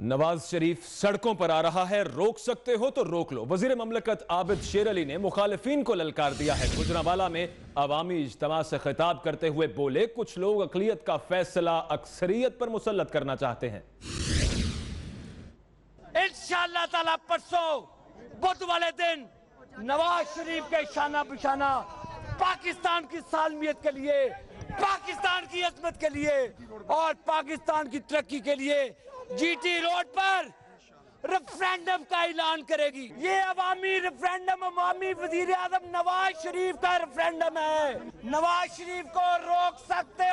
नवाज़ शरीफ सड़कों पर आ रहा है। रोक सकते हो तो रोक लो। वज़ीर ममलकत आबिद शेर अली ने मुखालिफिन को ललकार दिया है। गुजरावाला में अवामी इज्तमा से खिताब करते हुए बोले, कुछ लोग अकलीत का फैसला अक्सरियत पर मुसलत करना चाहते हैं। इंशाअल्लाह ताला परसों बुध वाले दिन, नवाज़ शरीफ के शाना बिशाना पाकिस्तान की सालमियत के लिए, पाकिस्तान की अजमत के लिए और पाकिस्तान की तरक्की के लिए जीटी रोड पर रेफरेंडम का ऐलान करेगी। ये अवामी रेफरेंडम अवामी वज़ीर आज़म नवाज़ शरीफ का रेफरेंडम है। नवाज़ शरीफ को रोक सकते